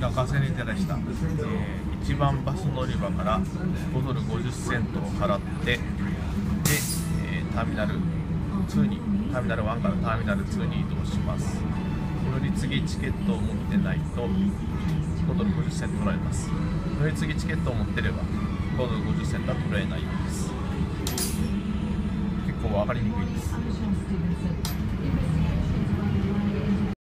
中瀬に出でした、えー、1番バス乗り場から5ドル50セントを払ってで、えー、ターミナル2にターミナル1からターミナル2に移動します。乗り継ぎチケットを持ってないと5ドル50セント取られます。乗り継ぎチケットを持ってれば5ドル50セントは取れないようです。結構分かりにくいです。